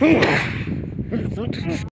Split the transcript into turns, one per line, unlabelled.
Oh my god.